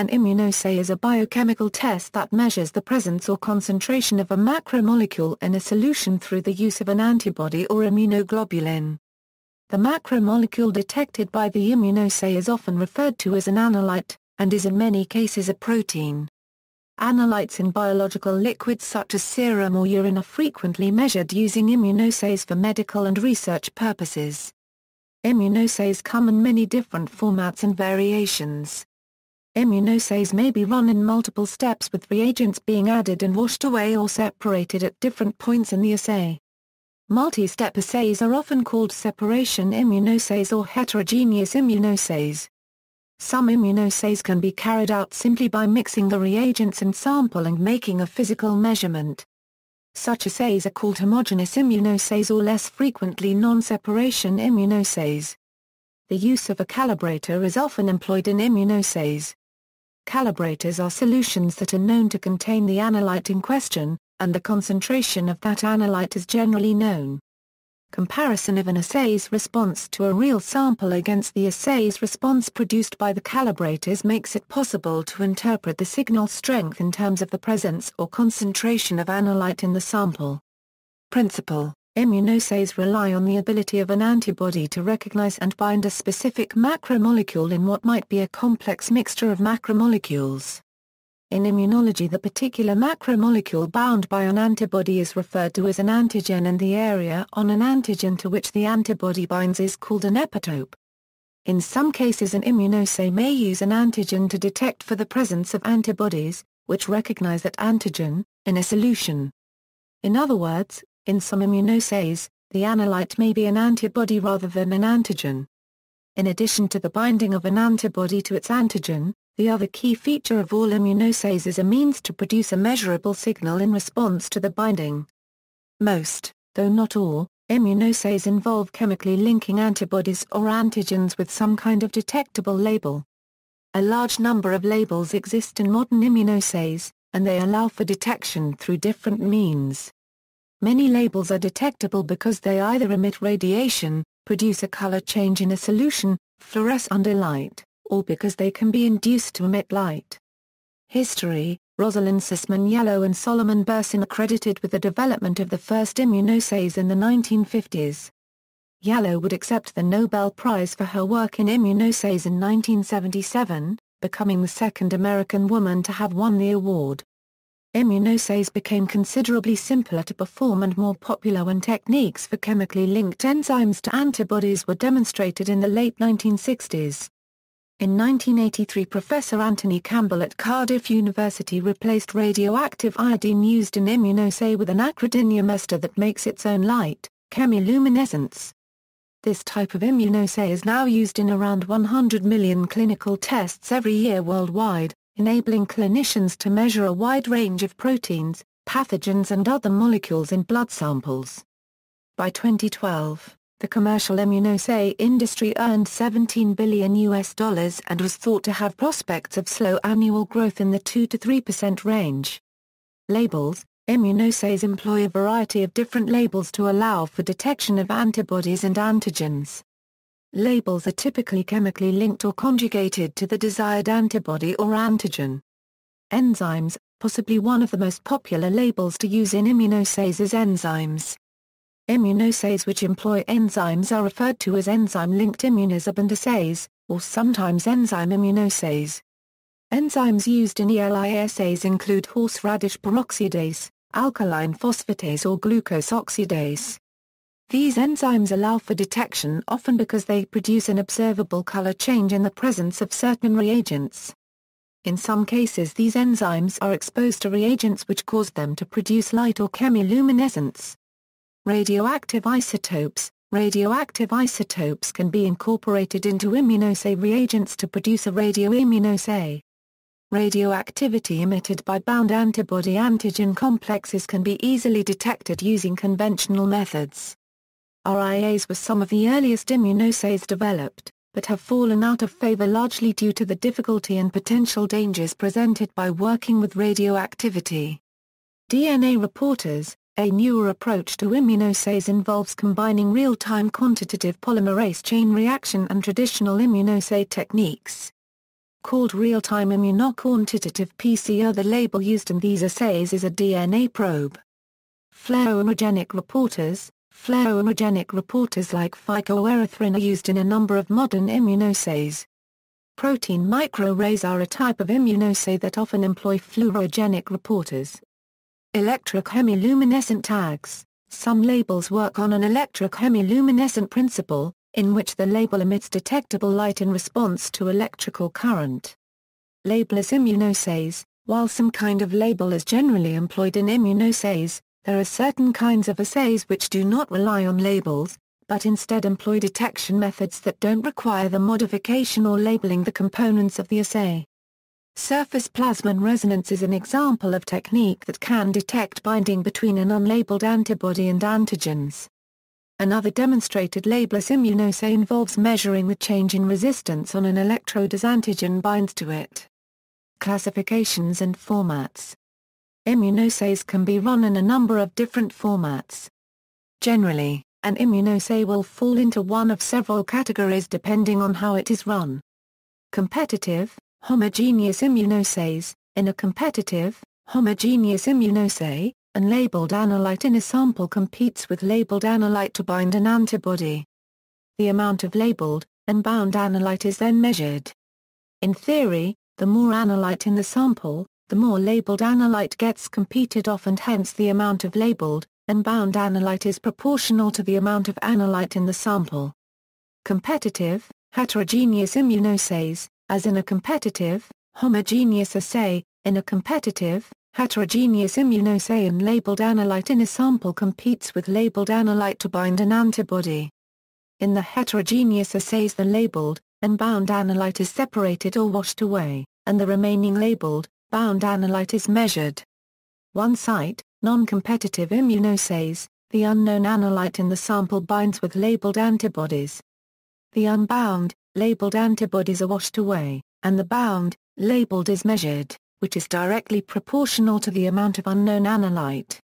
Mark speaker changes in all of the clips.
Speaker 1: An immunoassay is a biochemical test that measures the presence or concentration of a macromolecule in a solution through the use of an antibody or immunoglobulin. The macromolecule detected by the immunoassay is often referred to as an analyte, and is in many cases a protein. Analytes in biological liquids such as serum or urine are frequently measured using immunoassays for medical and research purposes. Immunoassays come in many different formats and variations. Immunoassays may be run in multiple steps with reagents being added and washed away or separated at different points in the assay. Multi-step assays are often called separation immunoassays or heterogeneous immunoassays. Some immunoassays can be carried out simply by mixing the reagents and sample and making a physical measurement. Such assays are called homogeneous immunoassays or less frequently non-separation immunoassays. The use of a calibrator is often employed in immunoassays. Calibrators are solutions that are known to contain the analyte in question, and the concentration of that analyte is generally known. Comparison of an assay's response to a real sample against the assay's response produced by the calibrators makes it possible to interpret the signal strength in terms of the presence or concentration of analyte in the sample. Principle Immunoassays rely on the ability of an antibody to recognize and bind a specific macromolecule in what might be a complex mixture of macromolecules. In immunology the particular macromolecule bound by an antibody is referred to as an antigen and the area on an antigen to which the antibody binds is called an epitope. In some cases an immunoassay may use an antigen to detect for the presence of antibodies, which recognize that antigen, in a solution. In other words, in some immunoassays, the analyte may be an antibody rather than an antigen. In addition to the binding of an antibody to its antigen, the other key feature of all immunoassays is a means to produce a measurable signal in response to the binding. Most, though not all, immunoassays involve chemically linking antibodies or antigens with some kind of detectable label. A large number of labels exist in modern immunoassays, and they allow for detection through different means. Many labels are detectable because they either emit radiation, produce a color change in a solution, fluoresce under light, or because they can be induced to emit light. History Rosalind Sussman Yalow and Solomon Berson are credited with the development of the first immunoassays in the 1950s. Yalow would accept the Nobel Prize for her work in immunoassays in 1977, becoming the second American woman to have won the award. Immunoassays became considerably simpler to perform and more popular when techniques for chemically linked enzymes to antibodies were demonstrated in the late 1960s. In 1983 Professor Anthony Campbell at Cardiff University replaced radioactive iodine used in immunoassay with an acridinium ester that makes its own light, chemiluminescence. This type of immunoassay is now used in around 100 million clinical tests every year worldwide, enabling clinicians to measure a wide range of proteins, pathogens and other molecules in blood samples. By 2012, the commercial immunoassay industry earned 17 billion US dollars and was thought to have prospects of slow annual growth in the 2 to 3% range. Labels Immunoassays employ a variety of different labels to allow for detection of antibodies and antigens. Labels are typically chemically linked or conjugated to the desired antibody or antigen. Enzymes, possibly one of the most popular labels to use in immunoassays is enzymes. Immunoassays which employ enzymes are referred to as enzyme-linked immunosorbent or sometimes enzyme immunoassays. Enzymes used in ELISAs include horseradish peroxidase, alkaline phosphatase or glucose oxidase. These enzymes allow for detection often because they produce an observable color change in the presence of certain reagents. In some cases these enzymes are exposed to reagents which cause them to produce light or chemiluminescence. Radioactive isotopes Radioactive isotopes can be incorporated into immunoassay reagents to produce a radioimmunoassay. Radioactivity emitted by bound antibody-antigen complexes can be easily detected using conventional methods. RIAs were some of the earliest immunoassays developed, but have fallen out of favor largely due to the difficulty and potential dangers presented by working with radioactivity. DNA reporters, a newer approach to immunoassays involves combining real-time quantitative polymerase chain reaction and traditional immunoassay techniques. called real-time immunoquantitative PCR. The label used in these assays is a DNA probe. Fluorogenic reporters Fluorogenic reporters like phycoerythrin are used in a number of modern immunoassays. Protein microarrays are a type of immunoassay that often employ fluorogenic reporters. Electrochemiluminescent tags Some labels work on an electrochemiluminescent principle, in which the label emits detectable light in response to electrical current. Labelless immunoassays While some kind of label is generally employed in immunoassays, there are certain kinds of assays which do not rely on labels, but instead employ detection methods that don't require the modification or labeling the components of the assay. Surface plasmon resonance is an example of technique that can detect binding between an unlabeled antibody and antigens. Another demonstrated labeless immunoassay involves measuring the change in resistance on an electrode as antigen binds to it. Classifications and formats Immunoassays can be run in a number of different formats. Generally, an immunoassay will fall into one of several categories depending on how it is run. Competitive, homogeneous immunoassays, in a competitive, homogeneous immunoassay, unlabeled analyte in a sample competes with labeled analyte to bind an antibody. The amount of labeled, and bound analyte is then measured. In theory, the more analyte in the sample, the more labeled analyte gets competed off and hence the amount of labeled, unbound analyte is proportional to the amount of analyte in the sample. Competitive, heterogeneous immunoassays, as in a competitive, homogeneous assay, in a competitive, heterogeneous immunoassay and labeled analyte in a sample competes with labeled analyte to bind an antibody. In the heterogeneous assays the labeled, unbound analyte is separated or washed away, and the remaining labeled, bound analyte is measured. One site, non-competitive immunoassays, the unknown analyte in the sample binds with labeled antibodies. The unbound, labeled antibodies are washed away, and the bound, labeled is measured, which is directly proportional to the amount of unknown analyte.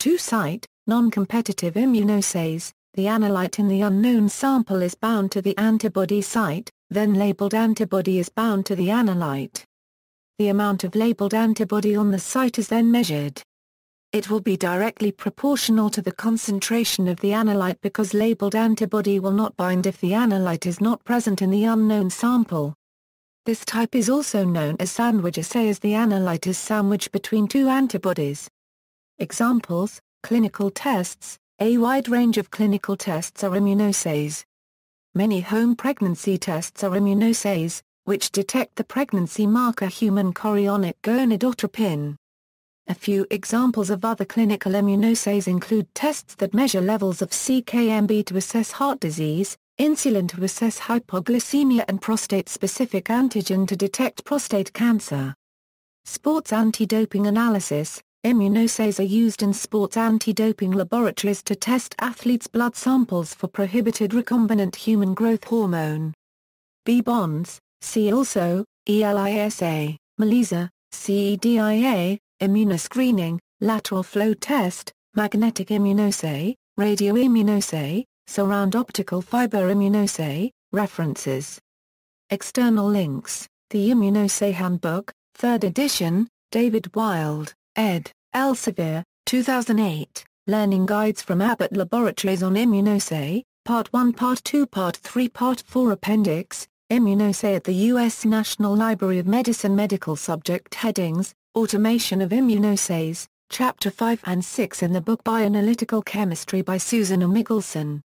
Speaker 1: Two-site, non-competitive immunoassays, the analyte in the unknown sample is bound to the antibody site, then labeled antibody is bound to the analyte. The amount of labeled antibody on the site is then measured. It will be directly proportional to the concentration of the analyte because labeled antibody will not bind if the analyte is not present in the unknown sample. This type is also known as sandwich assay as the analyte is sandwiched between two antibodies. Examples, clinical tests, a wide range of clinical tests are immunoassays. Many home pregnancy tests are immunoassays, which detect the pregnancy marker human chorionic gonadotropin. A few examples of other clinical immunoassays include tests that measure levels of CKMB to assess heart disease, insulin to assess hypoglycemia and prostate-specific antigen to detect prostate cancer. Sports anti-doping analysis Immunoassays are used in sports anti-doping laboratories to test athletes' blood samples for prohibited recombinant human growth hormone. B-bonds, See also, ELISA, ELISA, CEDIA, immunoscreening, lateral flow test, magnetic immunoassay, radioimmunoassay, surround optical fiber immunoassay, references. External links, The Immunoassay Handbook, 3rd edition, David Wild, ed., Elsevier, 2008, Learning Guides from Abbott Laboratories on Immunoassay, Part 1 Part 2 Part 3 Part 4 Appendix, Immunoassay at the U.S. National Library of Medicine Medical Subject Headings, Automation of Immunoassays, Chapter 5 and 6 in the book Bioanalytical Chemistry by Susan Mikkelsen.